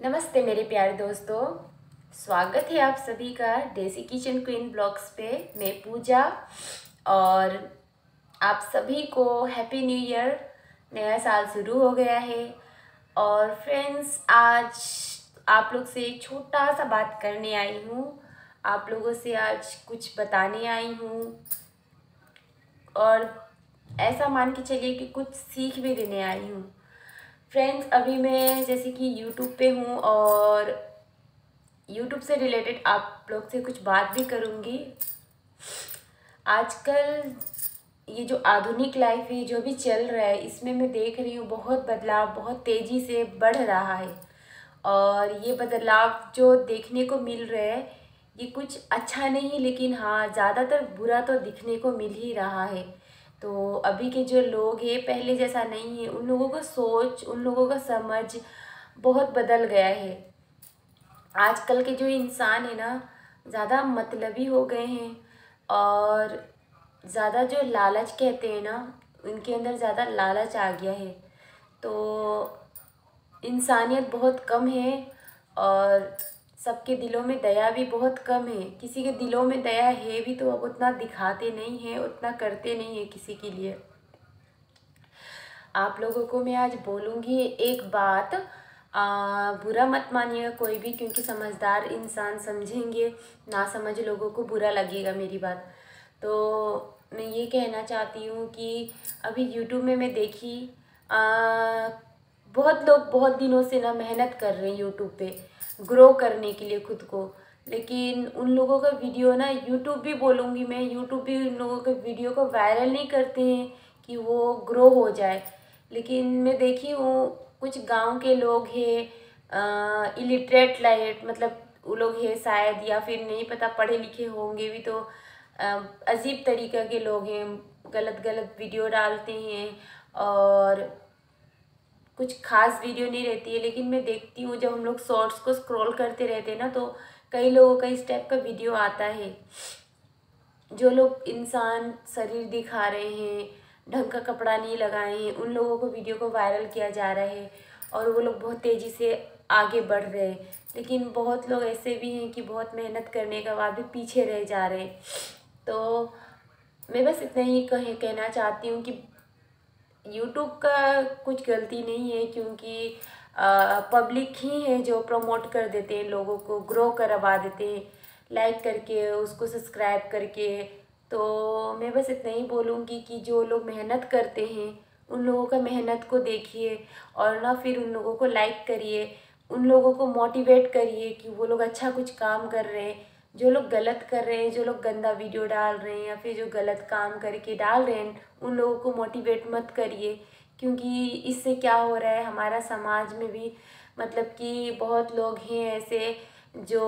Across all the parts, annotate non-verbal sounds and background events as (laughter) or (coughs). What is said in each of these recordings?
नमस्ते मेरे प्यारे दोस्तों। स्वागत है आप सभी का देसी किचन क्वीन ब्लॉग्स पे। मैं पूजा और आप सभी को हैप्पी न्यू ईयर। नया साल शुरू हो गया है और फ्रेंड्स, आज आप लोग से एक छोटा सा बात करने आई हूँ। आप लोगों से आज कुछ बताने आई हूँ। और ऐसा मान के चलिए कि कुछ सीख भी देने आई हूँ। फ्रेंड्स अभी मैं जैसे कि यूट्यूब पे हूँ और यूट्यूब से रिलेटेड आप लोग से कुछ बात भी करूँगी। आजकल ये जो आधुनिक लाइफ है, जो भी चल रहा है, इसमें मैं देख रही हूँ बहुत बदलाव, बहुत तेज़ी से बढ़ रहा है। और ये बदलाव जो देखने को मिल रहा है, ये कुछ अच्छा नहीं, लेकिन हाँ ज़्यादातर बुरा तो दिखने को मिल ही रहा है। तो अभी के जो लोग हैं, पहले जैसा नहीं है। उन लोगों का सोच, उन लोगों का समझ बहुत बदल गया है। आजकल के जो इंसान है ना, ज़्यादा मतलबी हो गए हैं और ज़्यादा जो लालच कहते हैं ना, उनके अंदर ज़्यादा लालच आ गया है। तो इंसानियत बहुत कम है और सबके दिलों में दया भी बहुत कम है। किसी के दिलों में दया है भी तो अब उतना दिखाते नहीं हैं उतना करते नहीं है किसी के लिए। आप लोगों को मैं आज बोलूँगी एक बात आ, बुरा मत मानिएगा कोई भी क्योंकि समझदार इंसान समझेंगे ना समझ लोगों को बुरा लगेगा मेरी बात। तो मैं ये कहना चाहती हूँ कि अभी यूट्यूब में मैं देखी आ, बहुत लोग बहुत दिनों से ना मेहनत कर रहे हैं यूट्यूब पे। ग्रो करने के लिए खुद को। लेकिन उन लोगों का वीडियो ना यूट्यूब भी बोलूँगी मैं यूट्यूब भी उन लोगों के वीडियो को वायरल नहीं करते हैं कि वो ग्रो हो जाए। लेकिन मैं देखी हूँ, कुछ गाँव के लोग हैं इलिटरेट लाइट मतलब वो लोग हैं शायद, या फिर नहीं पता पढ़े लिखे होंगे भी तो अजीब तरीक़ा के लोग हैं गलत गलत वीडियो डालते हैं और कुछ खास वीडियो नहीं रहती है, लेकिन मैं देखती हूँ जब हम लोग शॉर्ट्स को स्क्रॉल करते रहते हैं ना तो कई लोगों का इस टाइप का वीडियो आता है। जो लोग इंसान शरीर दिखा रहे हैं, ढंग का कपड़ा नहीं लगाए हैं, उन लोगों को वीडियो को वायरल किया जा रहा है और वो लोग बहुत तेज़ी से आगे बढ़ रहे हैं। लेकिन बहुत लोग ऐसे भी हैं कि बहुत मेहनत करने के बाद भी पीछे रह जा रहे हैं। तो मैं बस इतना ही कह, कहना चाहती हूँ कि यूट्यूब का कुछ गलती नहीं है, क्योंकि पब्लिक ही है जो प्रमोट कर देते हैं, लोगों को ग्रो करवा देते हैं लाइक करके, उसको सब्सक्राइब करके। तो मैं बस इतना ही बोलूँगी कि जो लोग मेहनत करते हैं, उन लोगों का मेहनत को देखिए और ना फिर उन लोगों को लाइक करिए, उन लोगों को मोटिवेट करिए कि वो लोग अच्छा कुछ काम कर रहे हैं। जो लोग गलत कर रहे हैं, जो लोग गंदा वीडियो डाल रहे हैं या फिर जो गलत काम करके डाल रहे हैं, उन लोगों को मोटिवेट मत करिए। क्योंकि इससे क्या हो रहा है, हमारा समाज में भी मतलब कि बहुत लोग हैं ऐसे जो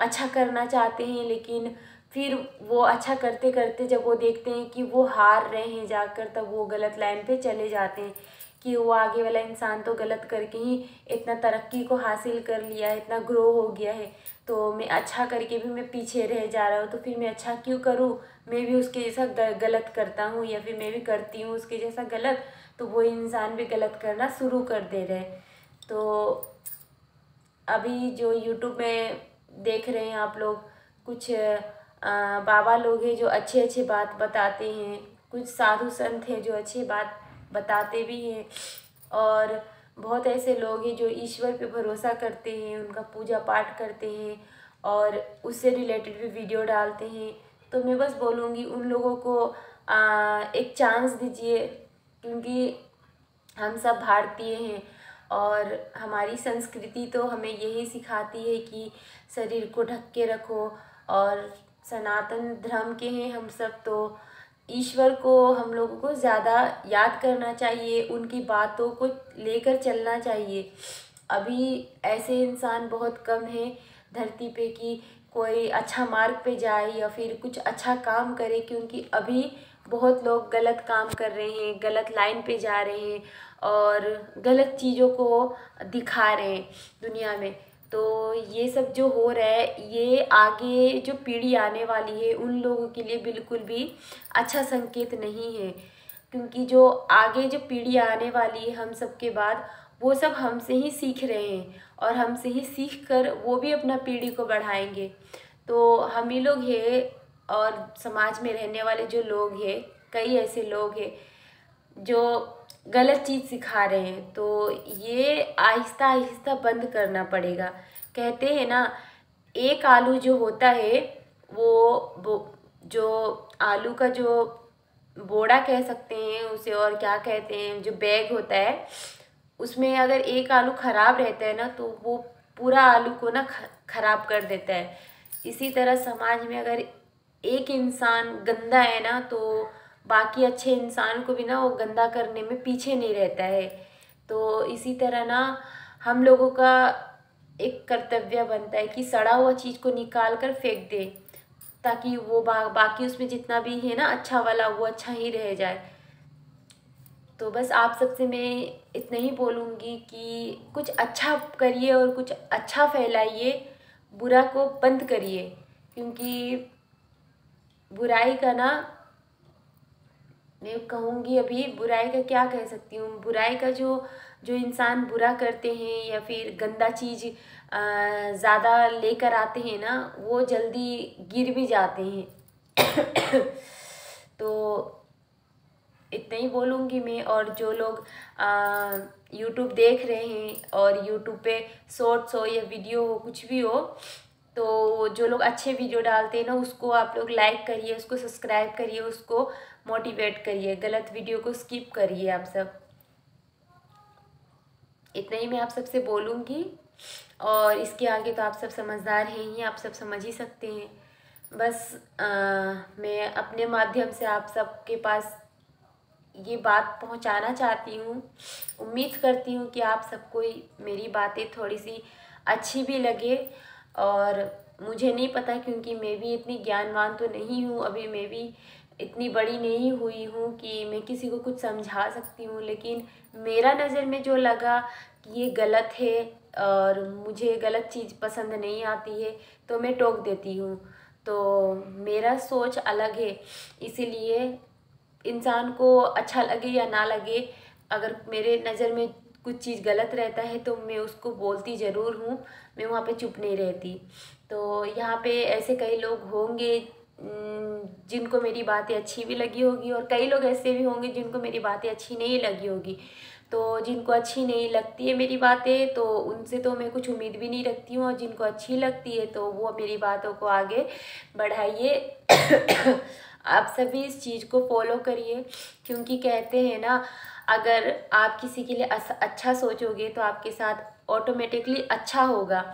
अच्छा करना चाहते हैं, लेकिन फिर वो अच्छा करते करते जब वो देखते हैं कि वो हार रहे हैं जाकर, तब वो गलत लाइन पे चले जाते हैं कि वो आगे वाला इंसान तो गलत करके ही इतना तरक्की को हासिल कर लिया है, इतना ग्रो हो गया है। तो मैं अच्छा करके भी मैं पीछे रह जा रहा हूँ तो फिर मैं अच्छा क्यों करूँ? मैं भी उसके जैसा गलत करता हूँ या फिर मैं भी करती हूँ उसके जैसा गलत तो वो इंसान भी गलत करना शुरू कर दे रहे तो अभी जो यूट्यूब में देख रहे हैं आप लोग, कुछ बाबा लोग हैं जो अच्छे अच्छे बात बताते हैं, कुछ साधु संत हैं जो अच्छी बात बताते भी हैं, और बहुत ऐसे लोग हैं जो ईश्वर पे भरोसा करते हैं उनका पूजा पाठ करते हैं और उससे रिलेटेड भी वीडियो डालते हैं। तो मैं बस बोलूँगी उन लोगों को आ, एक चांस दीजिए क्योंकि हम सब भारतीय हैं और हमारी संस्कृति तो हमें यही सिखाती है कि शरीर को ढक के रखो और सनातन धर्म के हैं हम सब तो ईश्वर को, हम लोगों को ज़्यादा याद करना चाहिए, उनकी बातों को लेकर चलना चाहिए। अभी ऐसे इंसान बहुत कम हैं, धरती पे कि कोई अच्छा मार्ग पे जाए या फिर कुछ अच्छा काम करे, क्योंकि अभी बहुत लोग गलत काम कर रहे हैं, गलत लाइन पे जा रहे हैं और गलत चीज़ों को दिखा रहे हैं दुनिया में। तो ये सब जो हो रहा है, ये आगे जो पीढ़ी आने वाली है, उन लोगों के लिए बिल्कुल भी अच्छा संकेत नहीं है। क्योंकि जो आगे जो पीढ़ी आने वाली है हम सब के बाद, वो सब हमसे ही सीख रहे हैं और हमसे ही सीख कर वो भी अपना पीढ़ी को बढ़ाएँगे। तो हम ही लोग हैं और समाज में रहने वाले जो लोग हैं, कई ऐसे लोग हैं, जो गलत चीज़ सिखा रहे हैं तो ये आहिस्ता आहिस्ता बंद करना पड़ेगा। कहते हैं ना, एक आलू जो होता है, वो जो आलू का जो बोड़ा कह सकते हैं उसे और क्या कहते हैं, जो बैग होता है, उसमें अगर एक आलू ख़राब रहता है ना तो वो पूरा आलू को ना ख़राब कर देता है। इसी तरह समाज में अगर एक इंसान गंदा है ना तो बाकी अच्छे इंसान को भी ना वो गंदा करने में पीछे नहीं रहता है। तो इसी तरह ना हम लोगों का एक कर्तव्य बनता है कि सड़ा हुआ चीज़ को निकाल कर फेंक दे ताकि वो बा, बाकी उसमें जितना भी है ना अच्छा वाला वो अच्छा ही रह जाए। तो बस आप सबसे मैं इतना ही बोलूँगी कि कुछ अच्छा करिए और कुछ अच्छा फैलाइए बुरा को बंद करिए क्योंकि बुराई का ना मैं कहूँगी, अभी बुराई का क्या कह सकती हूँ? बुराई का जो जो इंसान बुरा करते हैं या फिर गंदा चीज़ ज़्यादा लेकर आते हैं ना, वो जल्दी गिर भी जाते हैं। (coughs) तो इतना ही बोलूँगी मैं और जो लोग यूट्यूब देख रहे हैं और यूट्यूब पे शॉर्ट्स हो या वीडियो हो, कुछ भी हो तो जो लोग अच्छे वीडियो डालते हैं ना, उसको आप लोग लाइक करिए, उसको सब्सक्राइब करिए, उसको मोटिवेट करिए गलत वीडियो को स्किप करिए आप सब। इतना ही मैं आप सबसे बोलूँगी और इसके आगे तो आप सब समझदार हैं ही आप सब समझ ही सकते हैं। बस आ, मैं अपने माध्यम से आप सबके पास ये बात पहुंचाना चाहती हूँ। उम्मीद करती हूँ कि आप सबको मेरी बातें थोड़ी सी अच्छी भी लगे और मुझे नहीं पता क्योंकि मैं भी इतनी ज्ञानवान तो नहीं हूँ अभी मैं भी इतनी बड़ी नहीं हुई हूँ कि मैं किसी को कुछ समझा सकती हूँ, लेकिन मेरा नज़र में जो लगा कि ये गलत है और मुझे गलत चीज़ पसंद नहीं आती है तो मैं टोक देती हूँ। तो मेरा सोच अलग है, इसीलिए इंसान को अच्छा लगे या ना लगे, अगर मेरे नज़र में कुछ चीज़ गलत रहता है तो मैं उसको बोलती ज़रूर हूँ, मैं वहाँ पे चुप नहीं रहती। तो यहाँ पे ऐसे कई लोग होंगे जिनको मेरी बातें अच्छी भी लगी होगी और कई लोग ऐसे भी होंगे जिनको मेरी बातें अच्छी नहीं लगी होगी। तो जिनको अच्छी नहीं लगती है मेरी बातें तो उनसे तो मैं कुछ उम्मीद भी नहीं रखती हूँ और जिनको अच्छी लगती है तो वो मेरी बातों को आगे बढ़ाइए। (coughs) आप सभी इस चीज़ को फॉलो करिए, क्योंकि कहते हैं ना, अगर आप किसी के लिए अच्छा सोचोगे तो आपके साथ ऑटोमेटिकली अच्छा होगा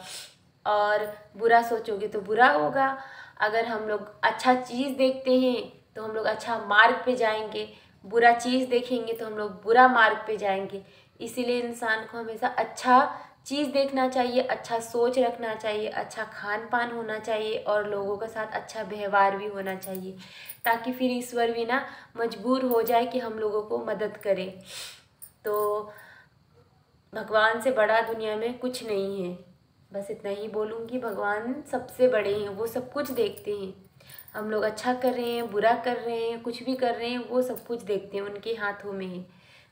और बुरा सोचोगे तो बुरा होगा। अगर हम लोग अच्छा चीज़ देखते हैं तो हम लोग अच्छा मार्ग पे जाएँगे। बुरा चीज़ देखेंगे तो हम लोग बुरा मार्ग पे जाएँगे। इसीलिए इंसान को हमेशा अच्छा चीज़ देखना चाहिए अच्छा सोच रखना चाहिए अच्छा खान पान होना चाहिए और लोगों के साथ अच्छा व्यवहार भी होना चाहिए, ताकि फिर ईश्वर भी ना मजबूर हो जाए कि हम लोगों को मदद करे। तो भगवान से बड़ा दुनिया में कुछ नहीं है। बस इतना ही बोलूँगी, भगवान सबसे बड़े हैं, वो सब कुछ देखते हैं। हम लोग अच्छा कर रहे हैं, बुरा कर रहे हैं, कुछ भी कर रहे हैं, वो सब कुछ देखते हैं, उनके हाथों में है।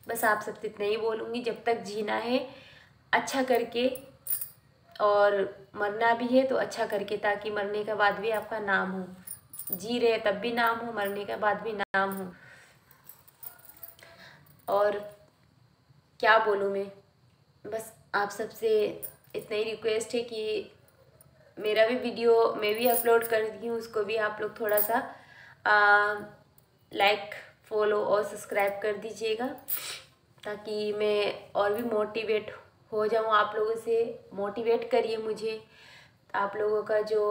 बस आप सबसे इतना ही बोलूँगी, जब तक जीना है अच्छा करके, और मरना भी है तो अच्छा करके, ताकि मरने के बाद भी आपका नाम हो। जी रहे तब भी नाम हो, मरने के बाद भी नाम हो। और क्या बोलूँ मैं? बस आप सबसे इतना ही रिक्वेस्ट है कि मेरा भी वीडियो मैं भी अपलोड करती हूँ, उसको भी आप लोग थोड़ा सा लाइक फॉलो और सब्सक्राइब कर दीजिएगा, ताकि मैं और भी मोटिवेट हो जाऊँ। आप लोगों से मोटिवेट करिए मुझे। आप लोगों का जो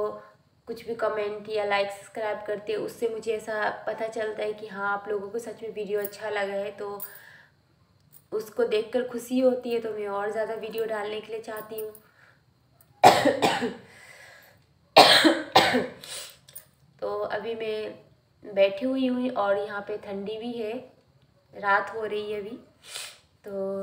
कुछ भी कमेंट या लाइक सब्सक्राइब करते हैं, उससे मुझे ऐसा पता चलता है कि हाँ आप लोगों को सच में वीडियो अच्छा लगा है तो उसको देखकर खुशी होती है तो मैं और ज़्यादा वीडियो डालने के लिए चाहती हूँ। तो अभी मैं बैठी हुई हूँ और यहाँ पे ठंडी भी है, रात हो रही है अभी। तो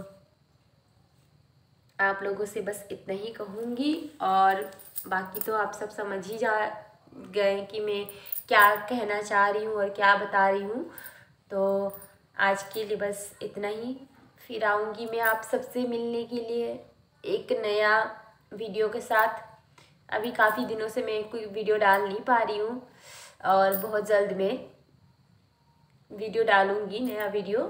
आप लोगों से बस इतना ही कहूँगी और बाकी तो आप सब समझ ही जा गए कि मैं क्या कहना चाह रही हूँ और क्या बता रही हूँ। तो आज के लिए बस इतना ही। फिर आऊँगी मैं आप सबसे मिलने के लिए एक नया वीडियो के साथ। अभी काफ़ी दिनों से मैं कोई वीडियो डाल नहीं पा रही हूँ और बहुत जल्द मैं वीडियो डालूँगी नया वीडियो।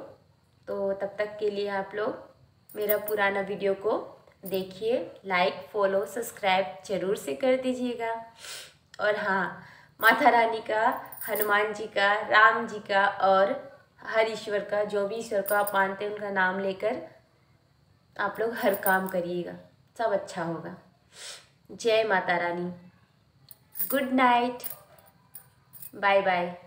तो तब तक के लिए आप लोग मेरा पुराना वीडियो को देखिए लाइक फॉलो सब्सक्राइब ज़रूर से कर दीजिएगा। और हाँ माता रानी का, हनुमान जी का, राम जी का और हर ईश्वर का, जो भी ईश्वर को आप मानते हैं, उनका नाम लेकर आप लोग हर काम करिएगा। सब अच्छा होगा। जय Mata Rani. Good night bye bye